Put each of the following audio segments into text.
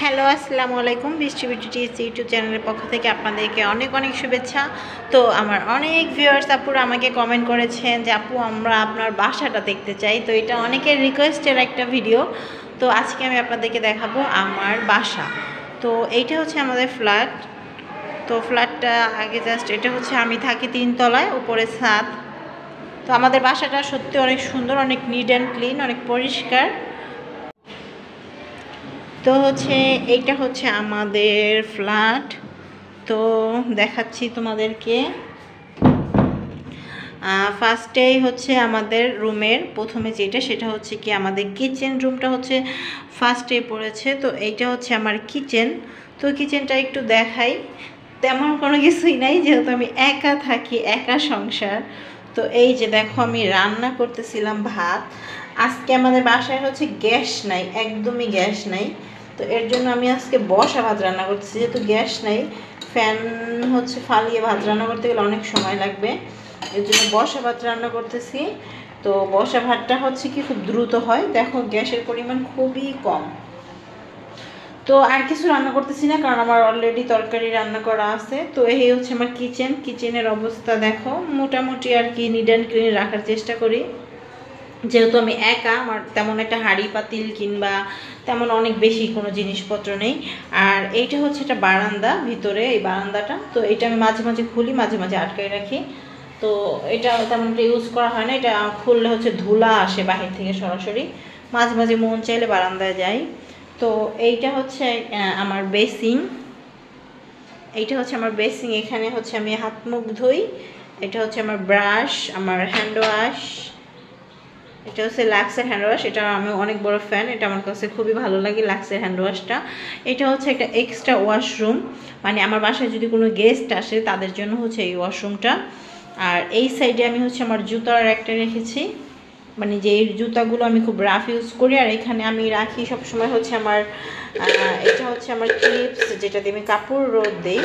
Hello, আসসালামু আলাইকুম। T S YouTube চ্যানেলের পক্ষ থেকে আপনাদেরকে অনেক অনেক শুভেচ্ছা। তো আমার অনেক ভিউয়ার্স আপুরা আমাকে কমেন্ট করেছেন যে, আপু, আমরা আপনার বাসাটা দেখতে চাই। তো এটা অনেকের রিকোয়েস্টের একটা ভিডিও তো আজকে আমি আপনাদেরকে দেখাবো আমার বাসা। তো এইটা হচ্ছে আমাদের ফ্ল্যাট তো ফ্ল্যাটটা আগে জাস্ট এটা হচ্ছে আমি থাকি তিনতলায়, উপরে ছাদ। তো আমাদের বাসাটা সত্যি অনেক সুন্দর, অনেক নিট অ্যান্ড ক্লিন অনেক পরিষ্কার। তো হচ্ছে এইটা হচ্ছে আমাদের ফ্ল্যাট। তো দেখাচ্ছি তোমাদেরকে। ফার্স্টেই হচ্ছে আমাদের রুমের প্রথমে যেটা, সেটা হচ্ছে কি আমাদের কিচেন রুমটা হচ্ছে ফার্স্টে পড়েছে। তো এইটা হচ্ছে আমার কিচেন তো কিচেনটা একটু দেখাই। তেমন কোনো কিছুই নাই, যেহেতু আমি একা থাকি, একা সংসার। তো এই যে দেখো আমি রান্না করতেছিলাম ভাত। আজকে আমাদের বাসায় হচ্ছে গ্যাস নাই, একদমই গ্যাস নাই। তো এর জন্য আমি আজকে বসা ভাত রান্না করতেছি, যেহেতু গ্যাস নাই, ফ্যান হচ্ছে ফালিয়ে ভাত রান্না করতে গেলে অনেক সময় লাগবে। এর জন্য বসা ভাত রান্না করতেছি। তো বসা ভাতটা হচ্ছে কি খুব দ্রুত হয়। দেখো গ্যাসের পরিমাণ খুবই কম। তো আর কিছু রান্না করতেছি না, কারণ আমার অলরেডি তরকারি রান্না করা আছে। তো এই হচ্ছে আমার কিচেন কিচেনের অবস্থা দেখো। মোটামুটি আর কি নিড অ্যান্ড ক্লিন রাখার চেষ্টা করি। যেহেতু আমি একা, আমার তেমন একটা হাঁড়ি পাতিল কিংবা তেমন অনেক বেশি কোনো জিনিসপত্র নেই। আর এইটা হচ্ছে একটা বারান্দা ভিতরে, এই বারান্দাটা। তো এটা আমি মাঝে মাঝে খুলি, মাঝে মাঝে আটকাই রাখি। তো এটা তেমন একটা ইউজ করা হয় না, এটা খুললে হচ্ছে ধুলা আসে বাহির থেকে সরাসরি। মাঝে মাঝে মন চাইলে বারান্দায় যাই। তো এইটা হচ্ছে আমার বেসিং এইটা হচ্ছে আমার বেসিং এখানে হচ্ছে আমি হাত মুখ ধুই। এটা হচ্ছে আমার ব্রাশ, আমার হ্যান্ড ওয়াশ। এটা হচ্ছে লাক্সের হ্যান্ড ওয়াশ এটা আমি অনেক বড় ফ্যান এটা আমার কাছে খুবই ভালো লাগে লাক্সের হ্যান্ড ওয়াশটা এটা হচ্ছে একটা এক্সট্রা ওয়াশরুম মানে আমার বাসায় যদি কোনো গেস্ট আসে, তাদের জন্য হচ্ছে এই ওয়াশরুমটা আর এই সাইডে আমি হচ্ছে আমার জুতার একটা রেখেছি মানে যে জুতাগুলো আমি খুব রাফ ইউজ করি, আর এখানে আমি রাখি সবসময় হচ্ছে আমার এটা হচ্ছে আমার ক্লিপস যেটা দিয়ে আমি কাপড় রোদ দিই।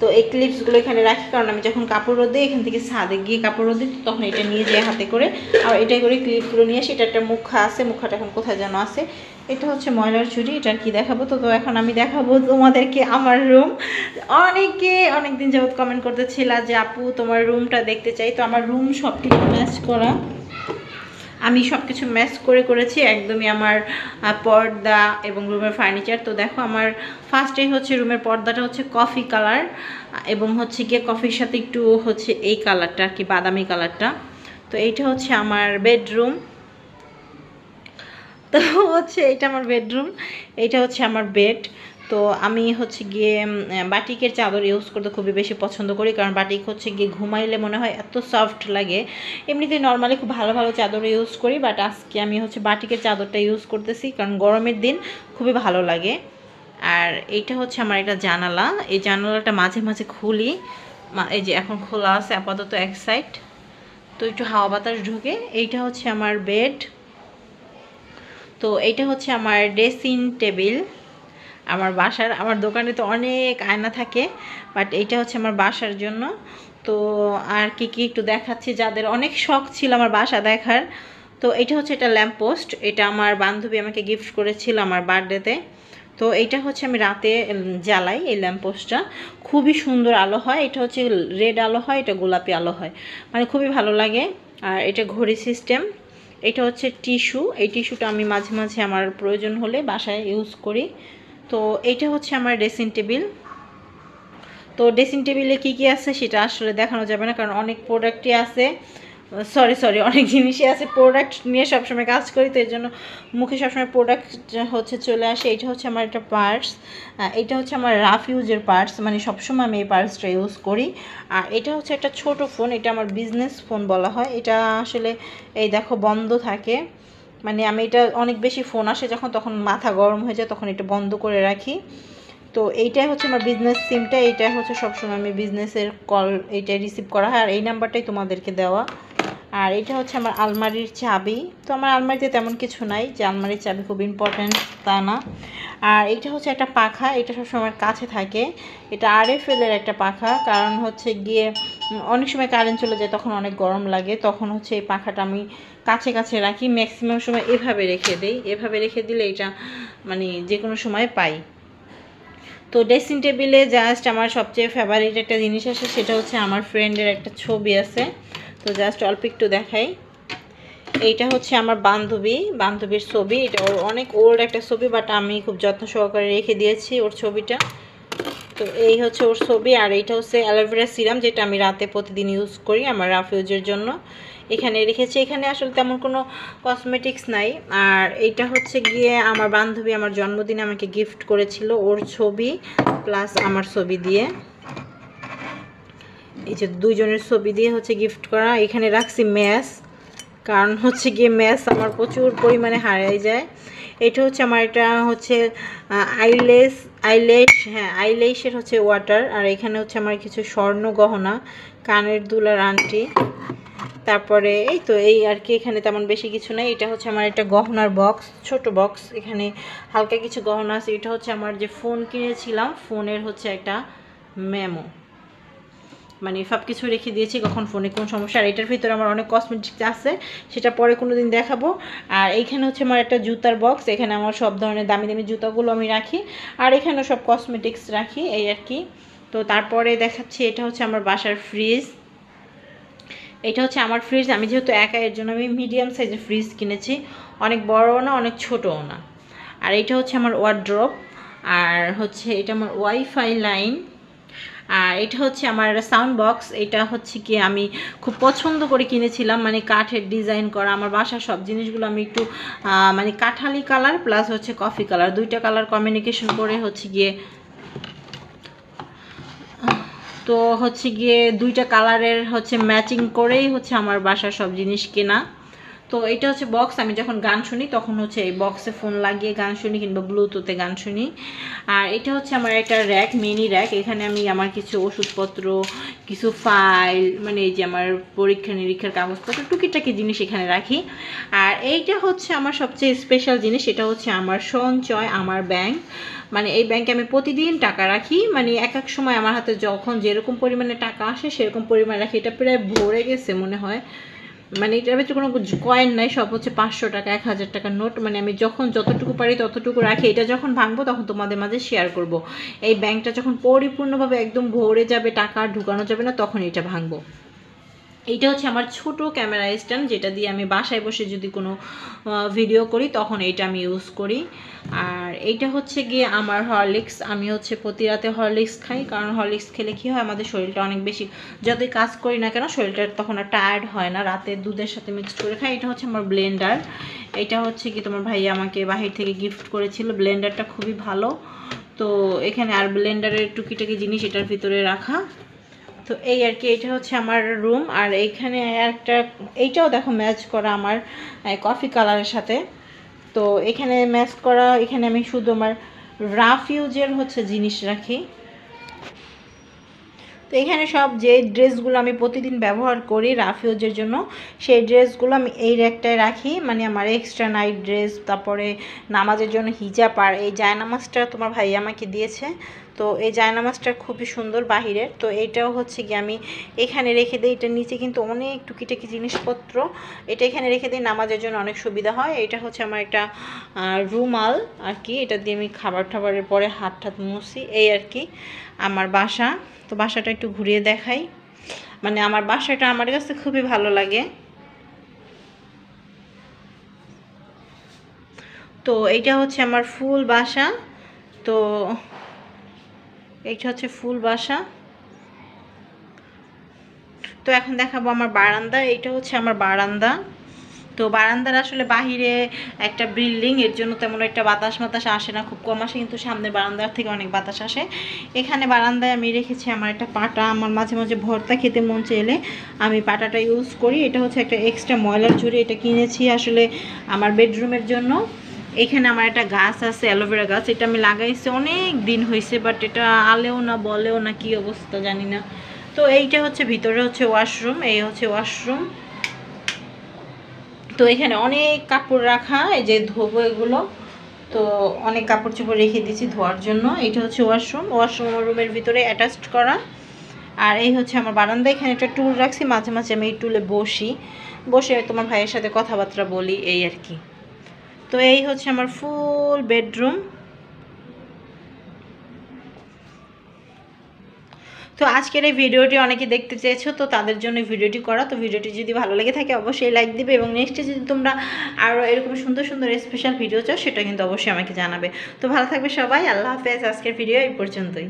তো এই ক্লিপসগুলো এখানে রাখি, কারণ আমি যখন কাপড় রোদে এখান থেকে ছাদে গিয়ে কাপড় রোদ, তখন এটা নিয়ে যাই হাতে করে, আর এটাই করে ক্লিপগুলো নিয়ে আসি। এটা একটা মুখা আছে, মুখাটা এখন কোথায় যেন আছে। এটা হচ্ছে ময়লার চুরি এটা কি দেখাবো? তো তো এখন আমি দেখাবো তোমাদেরকে আমার রুম অনেকে অনেকদিন যাবত কমেন্ট করতেছিল যে, আপু, তোমার রুমটা দেখতে চাই। তো আমার রুম সব কিছু ম্যাচ করা। আমি সব কিছু ম্যাচ করে করেছি, একদমই আমার পর্দা এবং রুমের ফার্নিচার তো দেখো আমার ফার্স্টেই হচ্ছে রুমের পর্দাটা হচ্ছে কফি কালার এবং হচ্ছে গিয়ে কফির সাথে একটু হচ্ছে এই কালারটা আর কি, বাদামি কালারটা তো এইটা হচ্ছে আমার বেডরুম তো হচ্ছে এটা আমার বেডরুম এটা হচ্ছে আমার বেড তো আমি হচ্ছে গিয়ে বাটিকের চাদর ইউজ করতে খুবই বেশি পছন্দ করি। কারণ বাটিক হচ্ছে গিয়ে ঘুমাইলে মনে হয় এত সফট লাগে। এমনিতে নর্মালি খুব ভালো ভালো চাদর ইউজ করি বাট আজকে আমি হচ্ছে বাটিকের চাদরটা ইউজ করতেছি। কারণ গরমের দিন খুবই ভালো লাগে। আর এইটা হচ্ছে আমার একটা জানালা। এই জানালাটা মাঝে মাঝে খুলি। এই যে এখন খোলা আছে আপাতত এক সাইড তো একটু হাওয়া বাতাস ঢুকে। এইটা হচ্ছে আমার বেড তো এইটা হচ্ছে আমার ড্রেসিং টেবিল আমার বাসার, আমার দোকানে তো অনেক আয়না থাকে বাট এইটা হচ্ছে আমার বাসার জন্য। তো আর কি কি একটু দেখাচ্ছি যাদের অনেক শখ ছিল আমার বাসা দেখার। তো এটা হচ্ছে একটা ল্যাম্পপোস্ট এটা আমার বান্ধবী আমাকে গিফট করেছিল আমার বার্থডেতে তো। এইটা হচ্ছে আমি রাতে জ্বালাই এই ল্যাম্পপোস্টটা খুবই সুন্দর আলো হয়, এটা হচ্ছে রেড আলো হয়, এটা গোলাপি আলো হয়। মানে খুবই ভালো লাগে। আর এটা ঘড়ি সিস্টেম এটা হচ্ছে টিস্যু। এই টিস্যুটা আমি মাঝে মাঝে আমার প্রয়োজন হলে বাসায় ইউজ করি। তো এইটা হচ্ছে আমার ড্রেসিং টেবিল তো ড্রেসিং টেবিলে কী কী আছে সেটা আসলে দেখানো যাবে না, কারণ অনেক প্রোডাক্টই আছে। সরি সরি অনেক জিনিসই আছে। প্রোডাক্ট নিয়ে সবসময় কাজ করি, তো এর জন্য মুখে সবসময় প্রোডাক্ট হচ্ছে চলে আসে। এটা হচ্ছে আমার একটা পার্স এটা হচ্ছে আমার রাফ ইউজের পার্স মানে সবসময় আমি এই পার্সটা ইউজ করি। আর এটা হচ্ছে একটা ছোট ফোন এটা আমার বিজনেস ফোন বলা হয়। এটা আসলে এই দেখো বন্ধ থাকে। মানে আমি এটা অনেক বেশি ফোন আসে যখন, তখন মাথা গরম হয়ে যায়, তখন এটা বন্ধ করে রাখি। তো এইটাই হচ্ছে আমার বিজনেস সিমটা এইটাই হচ্ছে সবসময় আমি বিজনেসের কল এইটাই রিসিভ করা হয়। আর এই নাম্বারটাই তোমাদেরকে দেওয়া। আর এটা হচ্ছে আমার আলমারির চাবি। তো আমার আলমারিতে তেমন কিছু নাই, যে আলমারির চাবি খুব ইম্পর্ট্যান্ট তা না। আর এটা হচ্ছে একটা পাখা, এটা সবসময় আমার কাছে থাকে। এটা আর এফ এলের একটা পাখা, কারণ হচ্ছে গিয়ে অনেক সময় কারেন্ট চলে যায়, তখন অনেক গরম লাগে, তখন হচ্ছে এই পাখাটা আমি কাছে কাছে রাখি ম্যাক্সিমাম সময় এভাবে রেখে দিই, এভাবে রেখে দিলে এটা মানে যে কোনো সময় পাই। তো ড্রেসিং টেবিলে জাস্ট আমার সবচেয়ে ফেভারিট একটা জিনিস আছে, সেটা হচ্ছে আমার ফ্রেন্ডের একটা ছবি আছে। তো জাস্ট অল্প একটু দেখাই। এইটা হচ্ছে আমার বান্ধবী, বান্ধবীর ছবি। এটা ওর অনেক ওল্ড একটা ছবি বাট আমি খুব যত্ন সহকারে রেখে দিয়েছি ওর ছবিটা। তো এই হচ্ছে ওর ছবি আর এইটা হচ্ছে অ্যালোভেরা সিরাম যেটা আমি রাতে প্রতিদিন ইউজ করি আমার রাফিউজের জন্য। এখানে রেখেছি। এখানে আসলে তেমন কোনো কসমেটিক্স নাই। আর এইটা হচ্ছে গিয়ে আমার বান্ধবী আমার জন্মদিনে আমাকে গিফট করেছিল ওর ছবি প্লাস আমার ছবি দিয়ে। এই যে দুইজনের ছবি দিয়ে হচ্ছে গিফট করা। এখানে রাখছি ম্যাস কারণ হচ্ছে গিয়ে ম্যাস আমার প্রচুর পরিমাণে হারাই যায়। এটা হচ্ছে আমার এটা হচ্ছে আইলেস আইলেশ হ্যাঁ আইলেশের হচ্ছে ওয়াটার আর এখানে হচ্ছে আমার কিছু স্বর্ণ গহনা, কানের দুলার আংটি। তারপরে এই তো, এই আর কি, এখানে তেমন বেশি কিছু নাই। এটা হচ্ছে আমার একটা গহনার বক্স ছোট বক্স এখানে হালকা কিছু গহনা আছে। এটা হচ্ছে আমার যে ফোন কিনেছিলাম ফোনের হচ্ছে একটা মেমো মানে সব কিছু রেখে দিয়েছি কখন ফোনে, কোন সমস্যা। আর এটার ভিতরে আমার অনেক কসমেটিক্স আছে, সেটা পরে কোনো দিন দেখাবো। আর এইখানে হচ্ছে আমার একটা জুতার বক্স এখানে আমার সব ধরনের দামি দামি জুতাগুলো আমি রাখি। আর এখানেও সব কসমেটিক্স রাখি, এই আর কি। তো তারপরে দেখাচ্ছি, এটা হচ্ছে আমার বাসার ফ্রিজ এটা হচ্ছে আমার ফ্রিজ আমি যেহেতু একা এর জন্য আমি মিডিয়াম সাইজের ফ্রিজ কিনেছি। অনেক বড়ও না, অনেক ছোটও না। আর এটা হচ্ছে আমার ওয়ার্ড্রপ আর হচ্ছে এটা আমার ওয়াইফাই লাইন আর এটা হচ্ছে আমার সাউন্ড বক্স এটা হচ্ছে কি আমি খুব পছন্দ করে কিনেছিলাম। মানে কাঠের ডিজাইন করা, আমার বাসার সব জিনিসগুলো আমি একটু মানে কাঠালি কালার প্লাস হচ্ছে কফি কালার দুইটা কালার কমিউনিকেশন করে হচ্ছে গিয়ে, তো হচ্ছে গিয়ে দুইটা কালারের হচ্ছে ম্যাচিং করেই হচ্ছে আমার বাসার সব জিনিস কেনা। তো এটা হচ্ছে বক্স আমি যখন গান শুনি তখন হচ্ছে এই বক্সে ফোন লাগিয়ে গান শুনি কিংবা ব্লুটুথে গান শুনি। আর এটা হচ্ছে আমার একটা র্যাক মিনি র্যাক এখানে আমি আমার কিছু ওষুধপত্র, কিছু ফাইল মানে এই যে আমার পরীক্ষা নিরীক্ষার কাগজপত্র, টুকিটাকি জিনিস এখানে রাখি। আর এইটা হচ্ছে আমার সবচেয়ে স্পেশাল জিনিস, এটা হচ্ছে আমার সঞ্চয়, আমার ব্যাংক মানে এই ব্যাংকে আমি প্রতিদিন টাকা রাখি মানে এক এক সময় আমার হাতে যখন যেরকম পরিমাণে টাকা আসে সেরকম পরিমাণে রাখি। এটা প্রায় ভরে গেছে মনে হয়। মানে এটার ভিতরে কোনো কয়েন নাই, সব হচ্ছে পাঁচশো টাকা, এক হাজার টাকার নোট মানে আমি যখন যতটুকু পারি ততটুকু রাখি। এটা যখন ভাঙবো তখন তোমাদের মাঝে শেয়ার করব। এই ব্যাংকটা যখন পরিপূর্ণভাবে একদম ভরে যাবে, টাকা ঢুকানো যাবে না, তখন এটা ভাঙবো। এইটা হচ্ছে আমার ছোট ক্যামেরা স্ট্যান্ড, যেটা দিয়ে আমি বাসায় বসে যদি কোনো ভিডিও করি, তখন এটা আমি ইউজ করি। আর এইটা হচ্ছে গিয়ে আমার হরলিক্স আমি হচ্ছে প্রতি রাতে হরলিক্স খাই, কারণ হরলিক্স খেলে কী হয়, আমাদের শরীরটা অনেক বেশি, যতই কাজ করি না কেন শরীরটা তখন আর টায়ার্ড হয় না। রাতে দুধের সাথে মিক্সড করে খাই, এটা হচ্ছে আমার ব্লেন্ডার এটা হচ্ছে কি, তোমার ভাই আমাকে বাহির থেকে গিফট করেছিল। ব্লেন্ডারটা খুবই ভালো। তো এখানে আর ব্লেন্ডারের টুকিটাকি জিনিস এটার ভিতরে রাখা। তো এই আর কি, এটা হচ্ছে আমার রুম আর এইখানে একটা, এইটাও দেখো ম্যাচ করা আমার কফি কালারের সাথে। তো এখানে ম্যাচ করা, এখানে আমি শুধু আমার রাফ ইউজের হচ্ছে জিনিস রাখি। তো এখানে সব যে ড্রেসগুলো আমি প্রতিদিন ব্যবহার করি রাফ ইউজের জন্য, সেই ড্রেসগুলো আমি এই র্যাকটায় রাখি। মানে আমার এক্সট্রা নাইট ড্রেস তারপরে নামাজের জন্য হিজাব আর এই জায়নামাজটা তোমার ভাই আমাকে দিয়েছে। তো এই জায়নামাজটা খুবই সুন্দর বাহিরের। তো এইটাও হচ্ছে কি আমি এখানে রেখে দিই। এটার নিচে কিন্তু অনেক টুকিটাকি জিনিসপত্র। এটা এখানে রেখে দিই, নামাজের জন্য অনেক সুবিধা হয়। এটা হচ্ছে আমার একটা রুমাল আর কি। এটা দিয়ে আমি খাবার টাবারের পরে হাত ঠাত মুছি। এই আর কি। আমার বাসা। তো বাসাটা একটু ঘুরিয়ে দেখাই। মানে আমার বাসাটা আমার কাছে খুবই ভালো লাগে। তো এইটা হচ্ছে আমার ফুল বাসা। তো এইটা হচ্ছে ফুল বাসা। তো এখন দেখাবো আমার বারান্দা, এইটা হচ্ছে আমার বারান্দা। তো বারান্দার আসলে বাহিরে একটা বিল্ডিং, এর জন্য তেমন একটা বাতাস বাতাস আসে না, খুব কম আসে, কিন্তু সামনের বারান্দার থেকে অনেক বাতাস আসে। এখানে বারান্দায় আমি রেখেছি আমার একটা পাটা, আমার মাঝে মাঝে ভর্তা খেতে মন চাইলে আমি পাটাটা ইউজ করি। এটা হচ্ছে একটা এক্সট্রা ময়লার ঝুড়ি, এটা কিনেছি আসলে আমার বেডরুমের জন্য। এখানে আমার একটা গাছ আছে, অ্যালোভেরা গাছ, এটা আমি লাগাইছি অনেক দিন হয়েছে বাট এটা আলেও না, বলেও না, কি অবস্থা জানি না। তো এইটা হচ্ছে ভিতরে হচ্ছে ওয়াশরুম এই হচ্ছে ওয়াশরুম তো এখানে অনেক কাপড় রাখা, এই যে ধোবো এগুলো। তো অনেক কাপড় চোপড় রেখে দিয়েছি ধোয়ার জন্য। এটা হচ্ছে ওয়াশরুম ওয়াশরুম রুমের ভিতরে অ্যাটাচড করা। আর এই হচ্ছে আমার বারান্দা এখানে একটা টুল রাখছি, মাঝে মাঝে আমি এই টুলে বসি। বসে তোমার ভাইয়ের সাথে কথাবার্তা বলি, এই আর কি। তো এই হচ্ছে আমার ফুল বেডরুম তো আজকের এই ভিডিওটি অনেকে দেখতে চেয়েছো, তো তাদের জন্য ভিডিওটি করা। তো ভিডিওটি যদি ভালো লেগে থাকে, অবশ্যই লাইক দিবে এবং নেক্সটে যদি তোমরা আরও এরকম সুন্দর সুন্দর স্পেশাল ভিডিও চাও, সেটা কিন্তু অবশ্যই আমাকে জানাবে। তো ভালো থাকবে সবাই, আল্লাহ হাফেজ। আজকের ভিডিও এই পর্যন্তই।